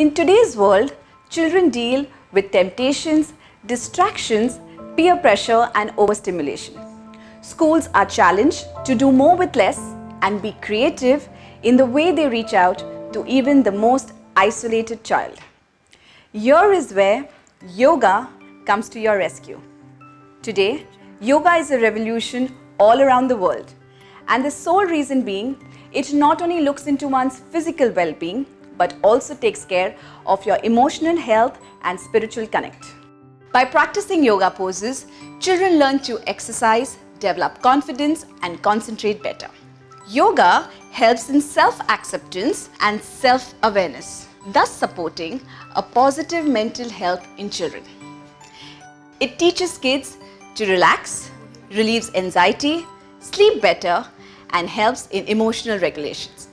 In today's world, children deal with temptations, distractions, peer pressure, and overstimulation. Schools are challenged to do more with less and be creative in the way they reach out to even the most isolated child. Here is where yoga comes to your rescue. Today, yoga is a revolution all around the world, and the sole reason being it not only looks into one's physical well being but also takes care of your emotional health and spiritual connect. By practicing yoga poses, children learn to exercise, develop confidence, and concentrate better. Yoga helps in self acceptance and self awareness, thus supporting a positive mental health in children. It teaches kids to relax, relieves anxiety, sleep better, and helps in emotional regulations.